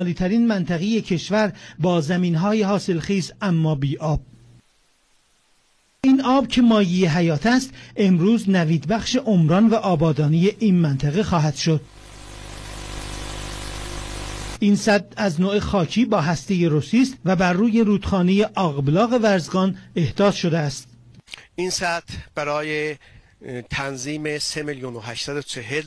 ترین منطقی کشور با زمین های حاصلخیز اما بی آب. این آب که مایه حیات است امروز نوید بخش عمران و آبادانی این منطقه خواهد شد. این صد از نوع خاکی با هسته روسی است و بر روی رودخانه آقبلاغ ورزگان احداث شده است. این سطح برای تنظیم 3 میلیون و 840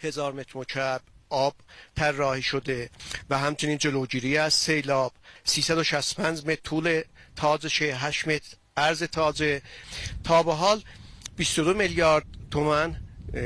هزار متر مکعب آب طراحی شده و همچنین جلوگیری از سیلاب. 365 متر طول تازه 8 متر عرض تازه. تا به حال 22 میلیارد تومان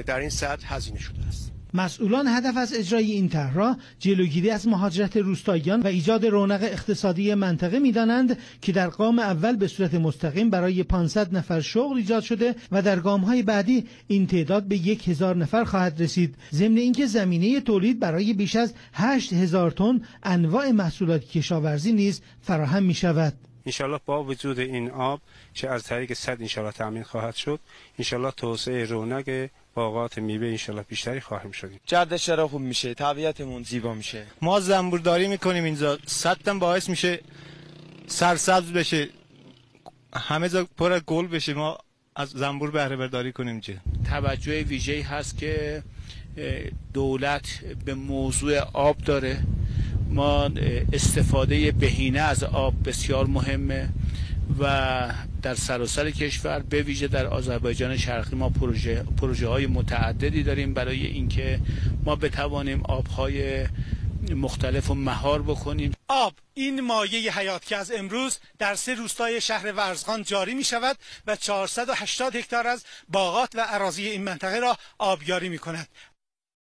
در این سطح هزینه شده است. مسئولان هدف از اجرای این طرح را جلوگیری از مهاجرت روستاییان و ایجاد رونق اقتصادی منطقه می‌دانند که در قام اول به صورت مستقیم برای 500 نفر شغل ایجاد شده و در گام های بعدی این تعداد به یک هزار نفر خواهد رسید. ضمن اینکه زمینه تولید برای بیش از 8 هزار تن انواع محصولات کشاورزی نیز فراهم می شود انشالله با وجود این آب که از طریق صد انشالله تامین خواهد شد انشالله توسعه رونق باغات میوه انشالله بیشتری خواهیم شدیم جاده چرا خوب میشه طبیعتمون زیبا میشه. ما زنبورداری می‌کنیم اینجا صدم باعث میشه سرسبز بشه. همه جا پر گل بشه ما از زنبور بهره برداری کنیم چه توجه ویژه‌ای هست که دولت به موضوع آب داره. ما استفاده بهینه از آب بسیار مهمه و در سراسر کشور به ویژه در آذربایجان شرقی ما پروژه, پروژه های متعددی داریم برای اینکه ما بتوانیم آبهای مختلف و مهار بکنیم. آب این مایه حیات که از امروز در سه روستای شهر ورزغان جاری می شود و 480 هکتار از باغات و عراضی این منطقه را آبیاری می کند